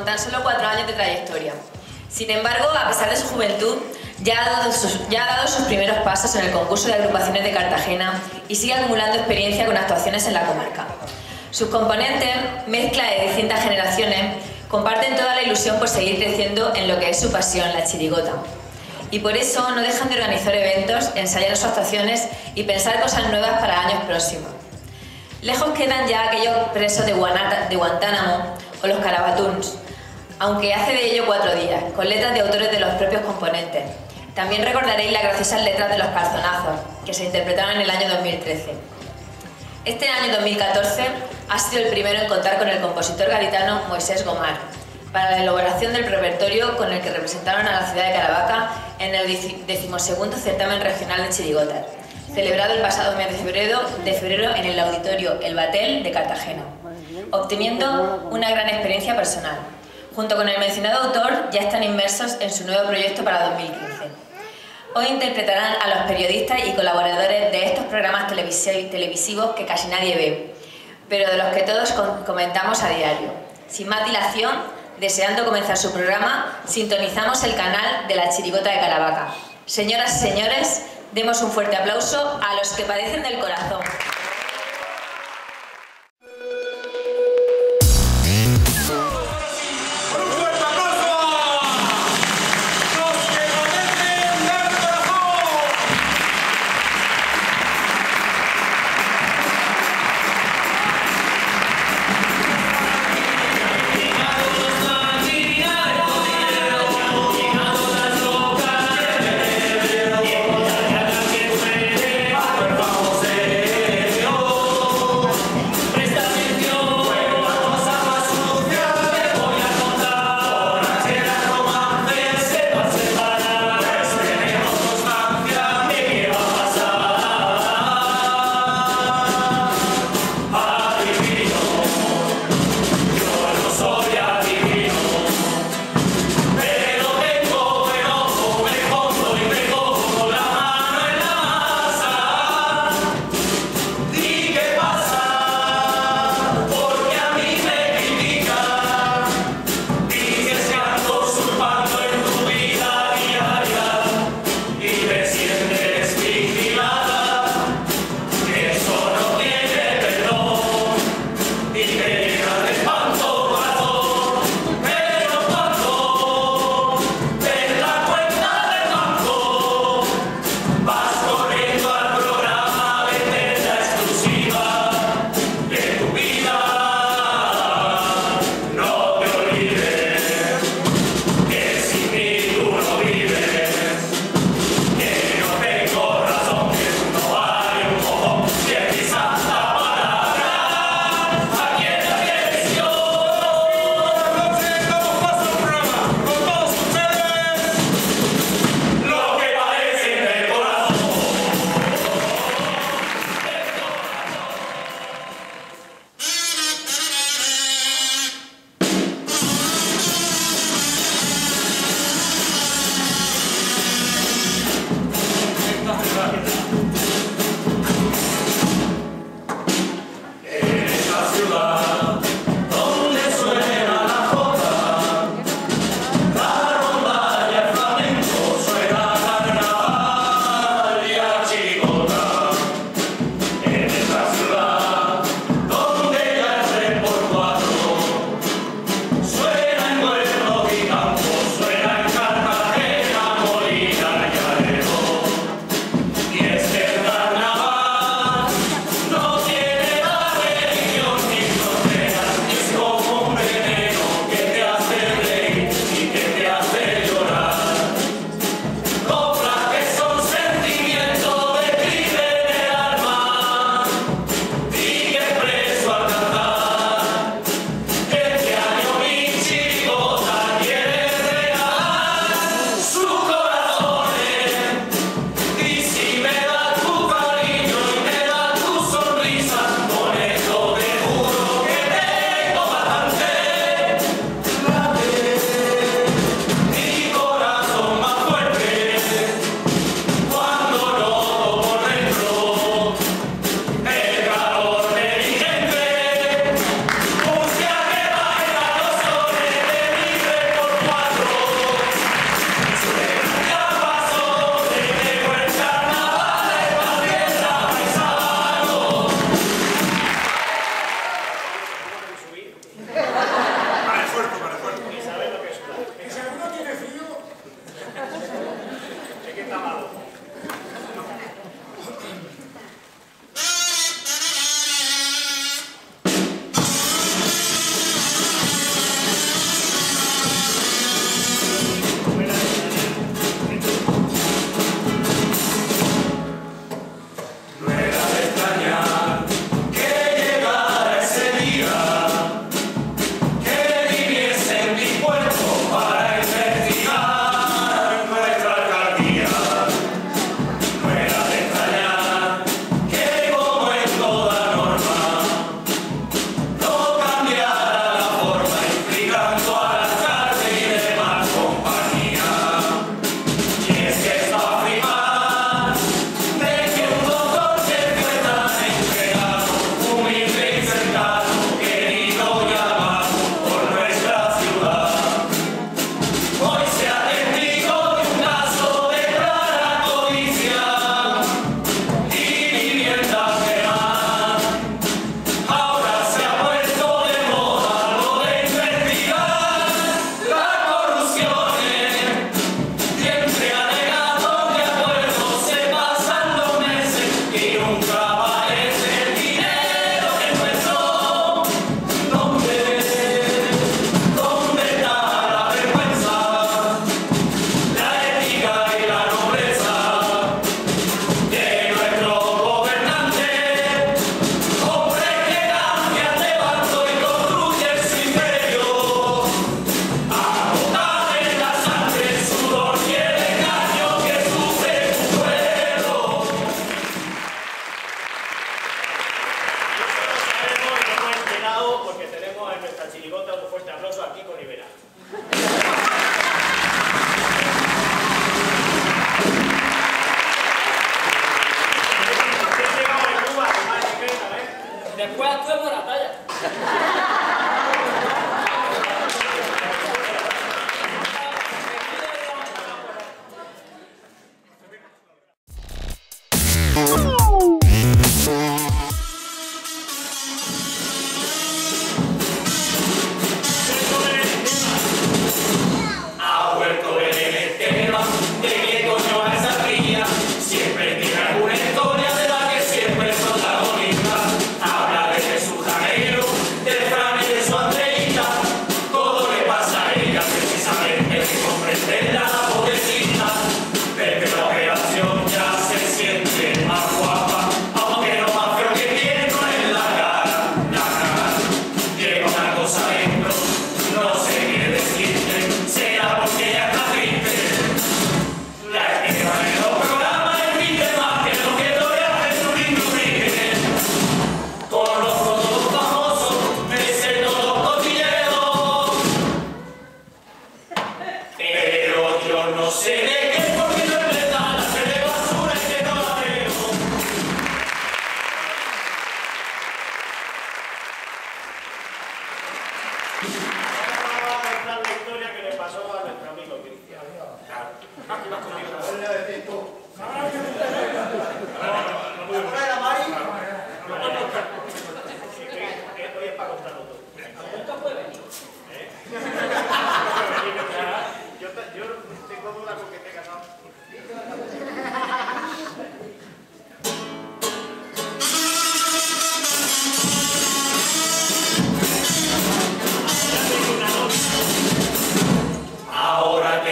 con tan solo cuatro años de trayectoria. Sin embargo, a pesar de su juventud, ya ha, dado sus, ya ha dado sus primeros pasos en el concurso de agrupaciones de Cartagena y sigue acumulando experiencia con actuaciones en la comarca. Sus componentes, mezcla de distintas generaciones, comparten toda la ilusión por seguir creciendo en lo que es su pasión, la chirigota. Y por eso no dejan de organizar eventos, ensayar sus actuaciones y pensar cosas nuevas para años próximos. Lejos quedan ya aquellos presos de, de Guantánamo o los carabatuns, aunque hace de ello cuatro días, con letras de autores de los propios componentes. También recordaréis las graciosas letras de los calzonazos, que se interpretaron en el año 2013. Este año 2014 ha sido el primero en contar con el compositor gaditano Moisés Gomar, para la elaboración del repertorio con el que representaron a la ciudad de Caravaca en el decimosegundo certamen regional de chirigotas, celebrado el pasado mes de febrero, de febrero en el auditorio El Batel de Cartagena, obteniendo una gran experiencia personal. Junto con el mencionado autor, ya están inmersos en su nuevo proyecto para 2015. Hoy interpretarán a los periodistas y colaboradores de estos programas televisivos que casi nadie ve, pero de los que todos comentamos a diario. Sin más dilación, deseando comenzar su programa, sintonizamos el canal de la Chirigota de Caravaca. Señoras y señores, demos un fuerte aplauso a los que padecen del corazón.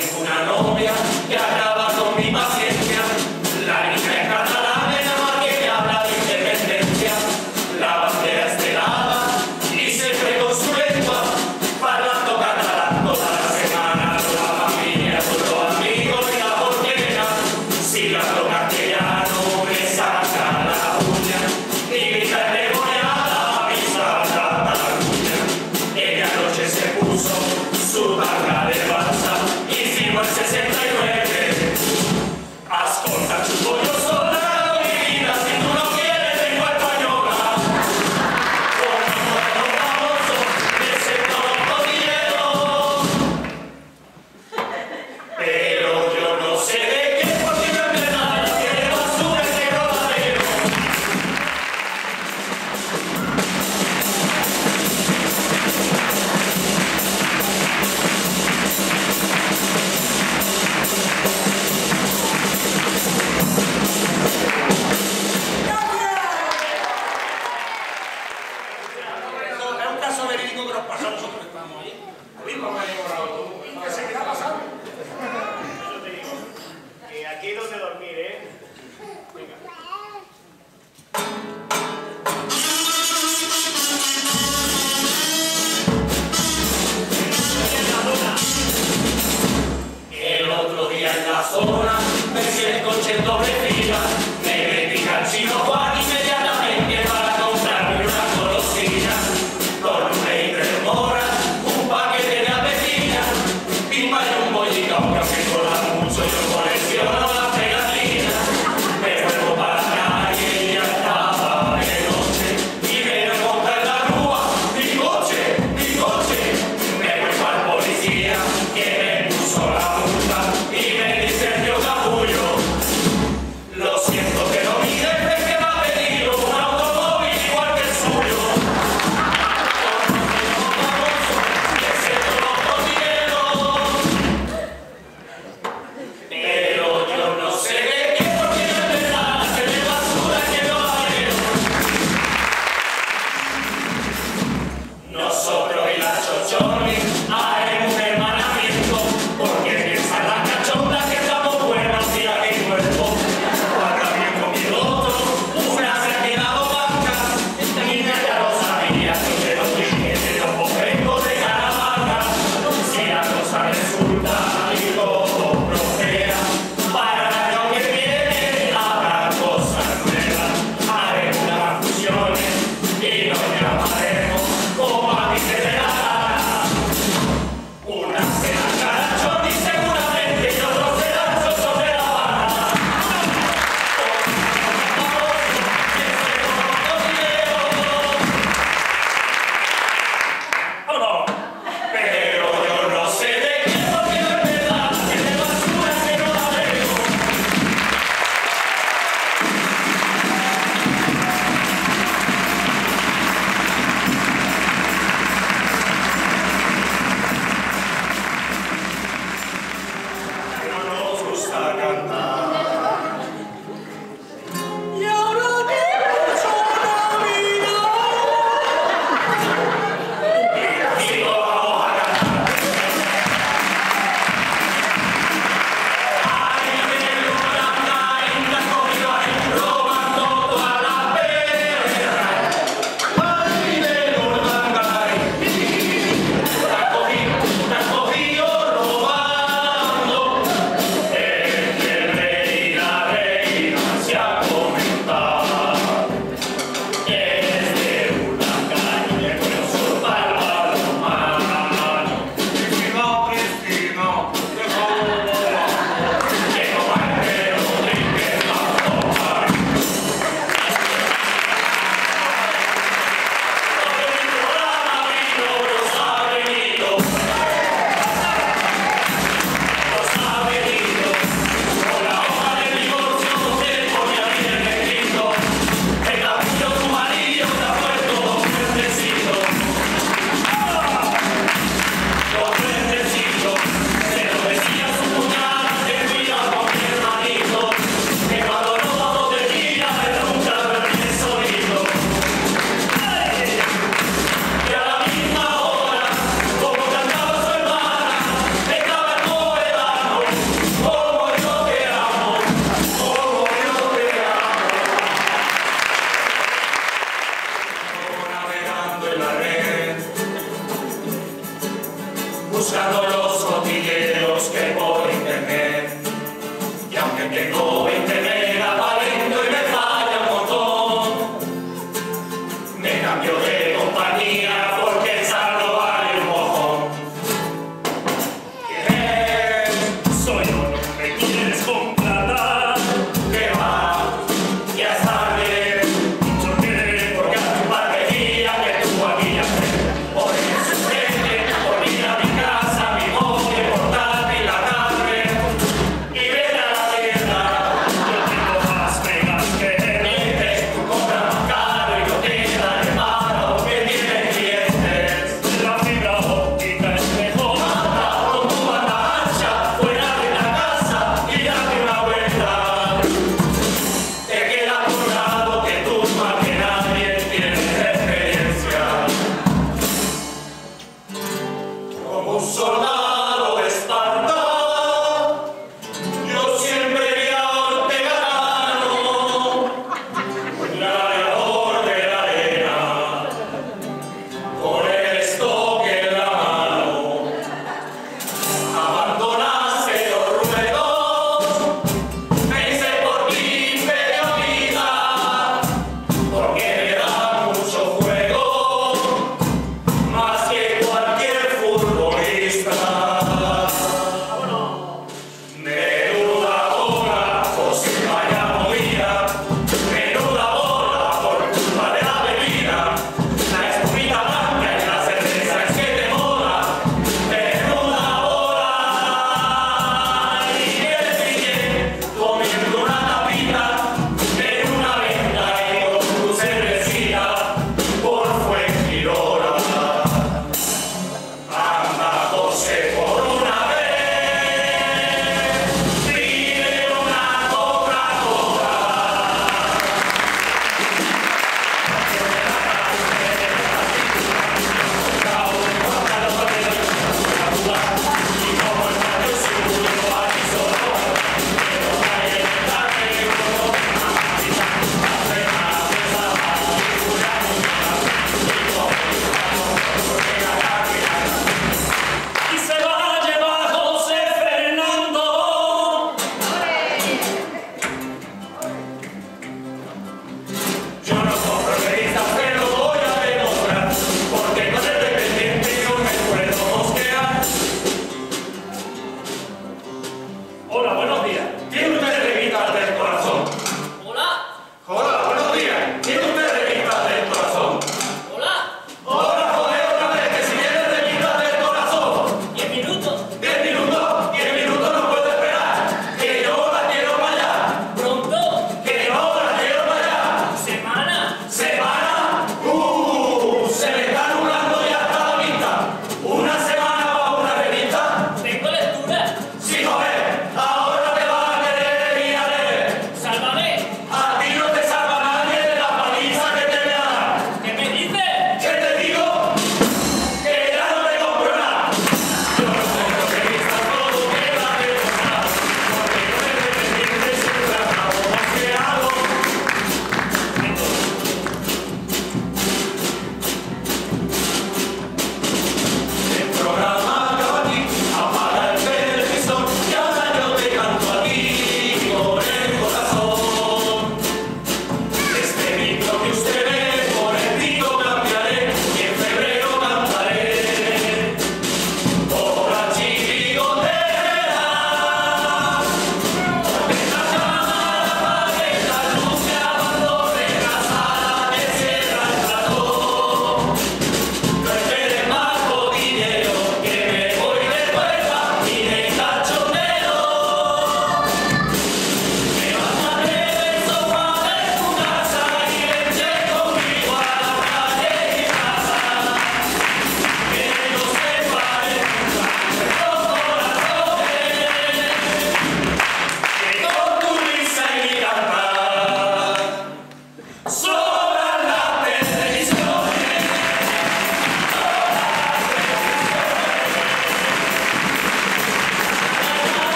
Te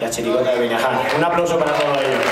la chirigota de Vinaján. Un aplauso para todos ellos.